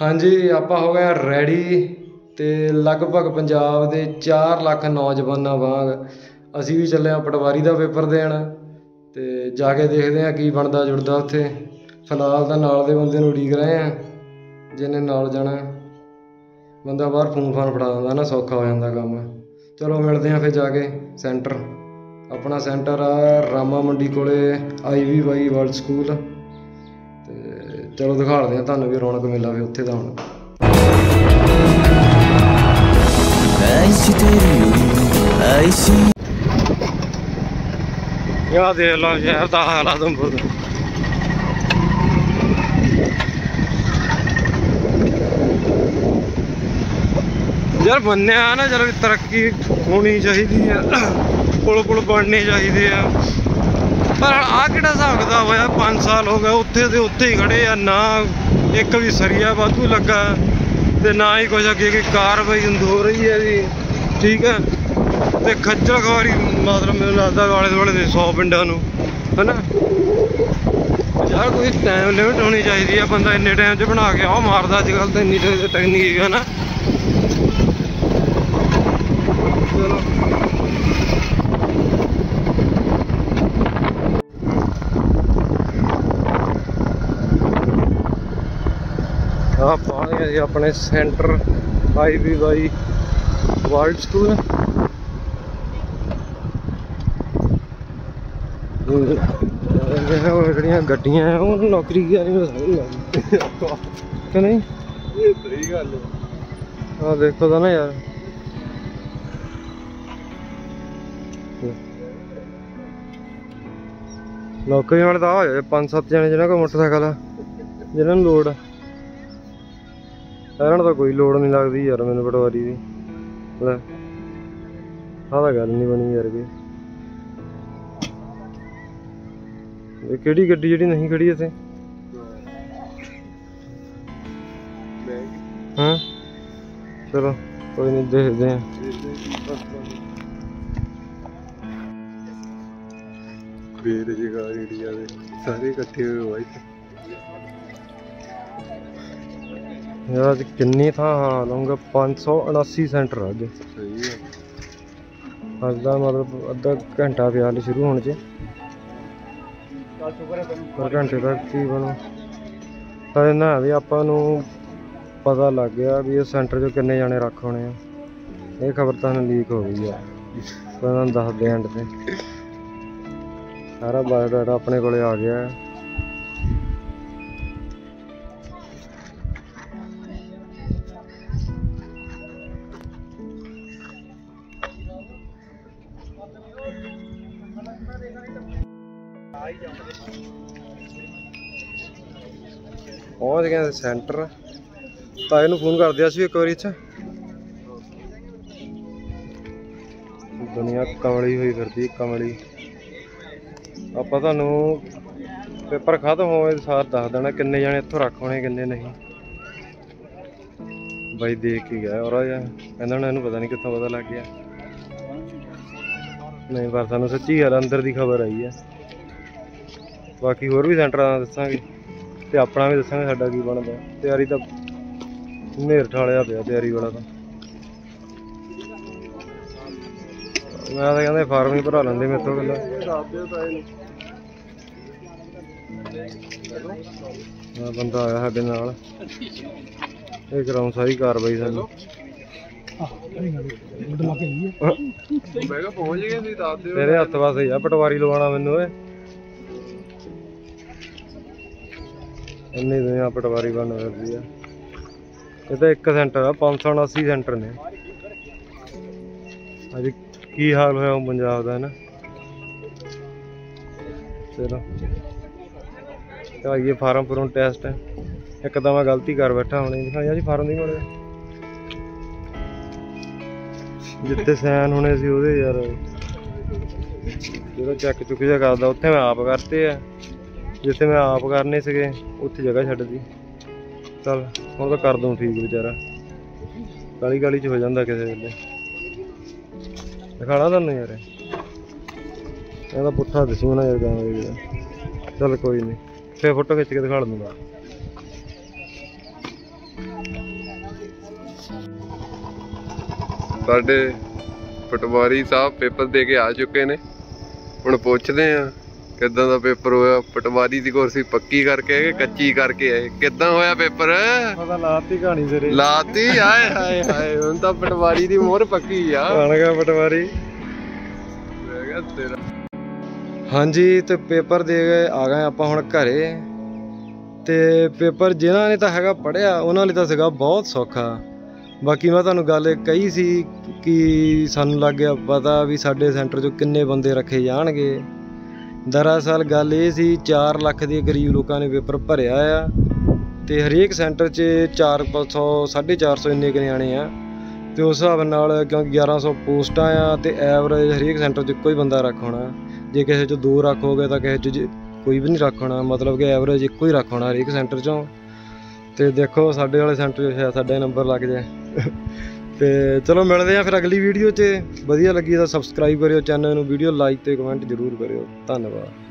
ਹਾਂਜੀ, ਆਪਾਂ ਹੋ ਗਏ ਰੈਡੀ ਤੇ ਲਗਭਗ ਪੰਜਾਬ ਦੇ 4 ਲੱਖ ਨੌਜਵਾਨਾਂ ਵਾਂਗ ਅਸੀਂ ਵੀ ਚੱਲੇ ਆ ਪਟਵਾਰੀ ਦਾ ਪੇਪਰ ਦੇਣ ਤੇ ਜਾ ਕੇ ਦੇਖਦੇ ਆ ਕੀ ਬਣਦਾ ਜੁੜਦਾ ਉੱਥੇ। ਫਿਲਹਾਲ ਤਾਂ ਨਾਲ ਦੇ ਬੰਦੇ ਨੂੰ ਉਡੀਕ ਰਹੇ ਆ ਜਿਹਨੇ ਨਾਲ ਜਾਣਾ ਬੰਦਾ ਬਾਹਰ ਫੋਨ ਫਾਨ ਫੜਾ ਦਿੰਦਾ ਨਾ, ਸੌਖਾ ਹੋ ਜਾਂਦਾ ਕੰਮ। ਚਲੋ ਮਿਲਦੇ ਆ ਫਿਰ ਜਾ ਕੇ ਸੈਂਟਰ। ਆਪਣਾ ਸੈਂਟਰ ਆ ਰਾਮਾ ਮੰਡੀ ਕੋਲੇ ਆਈਵੀ ਵਾਈ ਵਰਲਡ ਸਕੂਲ ਚਲੋ ਦਿਖਾਉਂਦੇ ਆ ਤੁਹਾਨੂੰ ਵੀ ਰੌਣਕ ਮੇਲਾ ਵੀ ਉੱਥੇ ਦਾ ਹੁਣ। ਯਾ ਦੇਖ ਲਓ ਸ਼ਹਿਰ ਦਾ ਹਾਲ ਆਦਮਪੁਰ ਦਾ ਯਾਰ ਬੰਨਿਆ ਨਾ ਜਰਾ ਤਰੱਕੀ ਹੋਣੀ ਚਾਹੀਦੀ ਹੈ ਪੁਲ ਪੁਲ ਬਣਨੇ ਚਾਹੀਦੇ ਆ। ਪਰ ਆ ਕਿਹੜਾ ਹਿਸਾਬ ਕਿਤਾਬ ਹੋਇਆ? 5 ਸਾਲ ਹੋ ਗਏ, ਉੱਥੇ ਦੇ ਉੱਥੇ ਹੀ ਖੜੇ ਆ, ਨਾ ਇੱਕ ਵੀ ਸਰੀਆ ਵਾਧੂ ਲੱਗਾ ਤੇ ਨਾ ਹੀ ਕੁਝ ਅੱਗੇ ਕੋਈ ਕਾਰਵਾਈ ਹੋ ਰਹੀ ਹੈ ਜੀ। ਠੀਕ ਹੈ? ਤੇ ਖੱਜਲ ਖਵਾਰੀ ਮਤਲਬ ਮੈਨੂੰ ਲੱਗਦਾ ਆਲੇ ਦੁਆਲੇ ਦੇ 100 ਪਿੰਡਾਂ ਨੂੰ, ਹਨਾ? ਯਾਰ ਕੋਈ ਟਾਈਮ ਲਿਮਿਟ ਹੋਣੀ ਚਾਹੀਦੀ ਆ, ਬੰਦਾ ਇੰਨੇ ਟਾਈਮ 'ਚ ਬਣਾ ਕੇ ਆਹ ਮਾਰਦਾ ਅੱਜ ਕੱਲ੍ਹ ਤਾਂ ਇੰਨੀ ਟੈਕਨੀਕ ਹੈ ਨਾ ਚਲੋ। ਆ ਪਹੁੰਚ ਗਏ ਜੀ ਆਪਣੇ ਸੈਂਟਰ ਬਾਈ ਵਰਲਡ ਸਕੂਲ। ਉਹ ਜਿਹੜੀਆਂ ਗੱਡੀਆਂ ਆ ਉਹ ਨੌਕਰੀ ਕੀ ਲੱਗਦੀ ਕਿ ਨਹੀਂ? ਸਹੀ ਗੱਲ ਆ ਦੇਖੋ ਤਾਂ ਨਾ ਯਾਰ। ਨੌਕਰੀ ਵਾਲੇ ਤਾਂ ਆ ਪੰਜ ਸੱਤ ਜਣੇ ਜਿਹਨਾਂ ਕੋਲ ਮੋਟਰਸਾਈਕਲ ਆ ਜਿਹਨਾਂ ਨੂੰ ਲੋੜ ਆ। ਇਹਨਾਂ ਤਾਂ ਕੋਈ ਲੋੜ ਨਹੀਂ ਲੱਗਦੀ ਯਾਰ ਮੈਨੂੰ ਪਟਵਾਰੀ ਦੀ। ਲੈ, ਆਹ ਤਾਂ ਗੱਲ ਨਹੀਂ ਬਣੀ ਯਾਰ ਕੋਈ। ਇਹ ਕਿਹੜੀ ਗੱਡੀ ਜਿਹੜੀ ਨਹੀਂ ਖੜੀ ਇੱਥੇ? ਹਾਂ? ਚਲੋ, ਕੋਈ ਨਹੀਂ, ਦੇਖਦੇ ਆ ਬੇਰੁਜ਼ਗਾਰ ਇੰਡੀਆ ਦੇ ਸਾਰੇ ਇਕੱਠੇ ਹੋਏ ਹੋਏ ਯਾਰ ਅੱਜ ਕਿੰਨੀ ਥਾਂ ਲਾਉਂਗਾ 579 ਸੈਂਟਰ ਅੱਜ। ਸਹੀ ਹੈ। ਅੱਜ ਦਾ ਮਤਲਬ ਅੱਧਾ ਘੰਟਾ ਪਿਆ ਹਲੇ ਸ਼ੁਰੂ ਹੋਣ 'ਚ। ਪਰ ਘੰਟੇ ਤੱਕ ਕੀ ਬਣੂ? ਪਰ ਇਹਨਾਂ ਵੀ ਆਪਾਂ ਨੂੰ ਪਤਾ ਲੱਗ ਗਿਆ ਵੀ ਇਹ ਸੈਂਟਰ 'ਚ ਕਿੰਨੇ ਜਾਣੇ ਰੱਖ ਹੋਣੇ ਆ। ਇਹ ਖਬਰ ਤਾਂ ਲੀਕ ਹੋ ਗਈ ਆ। ਪਹਿਲਾਂ ਦੱਸਦੇ ਐਂਡ ਤੇ। ਸਾਰਾ ਬਾਇਓਡਾਟਾ ਆਪਣੇ ਕੋਲੇ ਆ ਗਿਆ। ਹੈ ਪਹੁੰਚ ਗਏ ਸੈਂਟਰ। ਤਾਂ ਇਹਨੂੰ ਫੋਨ ਕਰ ਦਿਆ ਸੀ ਇੱਕ ਵਾਰੀ ਇੱਥੇ। ਦੁਨੀਆ ਕਮਲੀ ਹੋਈ ਫਿਰਦੀ ਕਮਲੀ ਆਪਾਂ ਤੁਹਾਨੂੰ ਪੇਪਰ ਖਤਮ ਹੋਵੇ ਸਾਰ ਦੱਸ ਦੇਣਾ ਕਿੰਨੇ ਜਾਣੇ ਇੱਥੋਂ ਰੱਖ ਹੋਣੇ, ਕਿੰਨੇ ਨਹੀਂ। ਬਾਈ ਦੇਖ ਕੇ ਗਿਆ, ਔਰ ਆ ਕਹਿੰਦਾ ਹੁਣ ਇਹਨੂੰ ਪਤਾ ਨਹੀਂ ਕਿੱਥੋਂ ਪਤਾ ਲੱਗ ਗਿਆ। ਨਹੀਂ, ਪਰ ਸਾਨੂੰ ਸੱਚੀ ਗੱਲ ਅੰਦਰ ਦੀ ਖਬਰ ਆਈ ਹੈ ਬਾਕੀ ਹੋਰ ਵੀ ਸੈਂਟਰਾਂ ਦਾ ਦੱਸਾਂਗੇ ਤੇ ਆਪਣਾ ਵੀ ਦੱਸਾਂਗੇ ਸਾਡਾ ਕੀ ਬਣਦਾ। ਤਿਆਰੀ ਤਾਂ ਨੇਰ ਠਾਲਿਆ ਪਿਆ ਤਿਆਰੀ ਵਾਲਾ ਤਾਂ। ਮੈਂ ਤਾਂ ਕਹਿੰਦਾ ਫਾਰਮ ਹੀ ਭਰਾ ਲੈਂਦੇ ਮੇਰੇ ਤੋਂ ਇਹਨੂੰ ਆਹ ਬੰਦਾ ਆਇਆ ਸਾਡੇ ਨਾਲ। ਇਹ ਕਰਾਉਂ ਸਾਰੀ ਕਾਰਵਾਈ ਸਾਨੂੰ। ਤੇਰੇ ਹੱਥ ਵਾਸਤੇ ਹੀ ਆ ਪਟਵਾਰੀ ਲਵਾਉਣਾ ਮੈਨੂੰ ਓਏ ਇੰਨੀ ਦੁਨੀਆ ਪਟਵਾਰੀ ਬਣ ਫਿਰਦੀ ਆ। ਇਹ ਤਾਂ ਇੱਕ ਸੈਂਟਰ ਆ 579 ਸੈਂਟਰ ਨੇ। ਅੱਜ ਕੀ ਹਾਲ ਹੋਇਆ ਪੰਜਾਬ ਦਾ ਹੈ ਨਾ ਚਲੋ। ਤਾਂ ਇਹ ਫਾਰਮ ਫਰਮ ਟੈਸਟ ਹੈ ਇੱਕ ਤਾਂ ਮੈਂ ਗਲਤੀ ਕਰ ਬੈਠਾ ਹੁਣੇ ਦਿਖਾਇਆ ਜੀ ਫਾਰਮ ਦੀ ਕੋਲੇ ਜਿੱਥੇ ਸੈਨ ਹੋਣੇ ਸੀ ਉਹਦੇ ਯਾਰ। ਜਿਹੜਾ ਚੱਕ ਚੁੱਕ ਜਿਹਾ ਕਰਦਾ, ਉੱਥੇ ਮੈਂ ਆਪ ਕਰਤੇ ਆ। ਜਿੱਥੇ ਮੈਂ ਆਪ ਕਰਨੇ ਸੀਗੇ, ਉੱਥੇ ਜਗ੍ਹਾ ਛੱਡਦੀ ਚੱਲ ਉਹ ਤਾਂ ਕਰ ਦੂੰ ਠੀਕ ਵਿਚਾਰਾ। ਕਾਲੀ ਕਾਲੀ ਚ ਹੋ ਜਾਂਦਾ ਕਿਸੇ ਵੇਲੇ। ਦਿਖਾਣਾ ਤੁਹਾਨੂੰ ਯਾਰ। ਇਹਦਾ ਪੁੱਠਾ ਦਿਸੂ ਨਾ ਯਾਰ ਗਾਂ ਚਲ ਕੋਈ ਨਹੀਂ ਫੇਰ ਫੋਟੋ ਖਿੱਚ ਕੇ ਦਿਖਾ ਦੂੰਗਾ ਸਾਡੇ ਪਟਵਾਰੀ ਸਾਹਿਬ ਪੇਪਰ ਦੇ ਕੇ ਆ ਚੁੱਕੇ ਨੇ। ਹੁਣ ਪੁੱਛਦੇ ਆ ਕਿੱਦਾਂ ਦਾ ਪੇਪਰ ਹੋਇਆ? ਪਟਵਾਰੀ ਦੀ ਕੁਰਸੀ ਪੱਕੀ ਕਰਕੇ ਕਿ ਕੱਚੀ ਕਰਕੇ ਆਏ? ਕਿੱਦਾਂ ਹੋਇਆ ਪੇਪਰ? ਪਤਾ ਲਾਤੀ ਕਹਾਣੀ ਤੇਰੇ। ਲਾਤੀ? ਆਏ ਹਾਏ ਹਾਏ ਹੁਣ ਤਾਂ ਪਟਵਾਰੀ ਦੀ ਮੋਹਰ ਪੱਕੀ ਆ। ਬਣ ਗਿਆ ਪਟਵਾਰੀ। ਮੈਂ ਕਿਹਾ ਤੇਰਾ ਹਾਂਜੀ ਤੇ ਪੇਪਰ ਦੇ ਗਏ ਆ ਗਏ ਆਪਾਂ ਹੁਣ ਘਰੇ। ਤੇ ਪੇਪਰ ਜਿਨ੍ਹਾਂ ਨੇ ਤਾਂ ਹੈਗਾ ਪੜਿਆ ਉਹਨਾਂ ਲਈ ਤਾਂ ਸੀਗਾ ਬਹੁਤ ਸੌਖਾ। ਬਾਕੀ ਮੈਂ ਤੁਹਾਨੂੰ ਗੱਲ ਕਹੀ ਸੀ ਕਿ ਸਾਨੂੰ ਲੱਗ ਗਿਆ ਪਤਾ ਵੀ ਸਾਡੇ ਸੈਂਟਰ 'ਚੋਂ ਕਿੰਨੇ ਬੰਦੇ ਰੱਖੇ ਜਾਣਗੇ। ਦਰਅਸਲ ਗੱਲ ਇਹ ਸੀ 4 ਲੱਖ ਦੇ ਕਰੀਬ ਲੋਕਾਂ ਨੇ ਪੇਪਰ ਭਰਿਆ ਆ ਤੇ ਹਰੇਕ ਸੈਂਟਰ 'ਚ 400 450 ਇੰਨੇ ਕੁ ਨਿਆਣੇ ਆ। ਤੇ ਉਸ ਹਿਸਾਬ ਨਾਲ ਕਿਉਂਕਿ 1100 ਪੋਸਟਾਂ ਆ ਤੇ ਐਵਰੇਜ ਹਰੇਕ ਸੈਂਟਰ 'ਚ ਇੱਕੋ ਹੀ ਬੰਦਾ ਰੱਖ ਹੋਣਾ। ਜੇ ਕਿਸੇ 'ਚ ਦੋ ਰੱਖ ਹੋ ਤਾਂ ਕਿਸੇ 'ਚ ਕੋਈ ਵੀ ਨਹੀਂ ਰੱਖ ਹੋਣਾ, ਮਤਲਬ ਕਿ ਐਵਰੇਜ ਇੱਕੋ ਹੀ ਰੱਖ ਹੋਣਾ ਹਰੇਕ ਸੈਂਟਰ 'ਚੋਂ। ਤੇ ਦੇਖੋ ਸਾਡੇ ਵਾਲੇ ਸੈਂਟਰ 'ਚ ਸ਼ਾਇਦ ਸਾਡਾ ਨੰਬਰ ਲੱਗ ਜਾਏ। ਤੇ ਚਲੋ ਮਿਲਦੇ ਆ ਫਿਰ ਅਗਲੀ ਵੀਡੀਓ 'ਚ। ਵਧੀਆ ਲੱਗੀ ਤਾਂ ਸਬਸਕ੍ਰਾਈਬ ਕਰਿਓ ਚੈਨਲ ਨੂੰ ਵੀਡੀਓ ਲਾਈਕ ਤੇ ਕਮੈਂਟ ਜ਼ਰੂਰ ਕਰਿਓ। ਧੰਨਵਾਦ।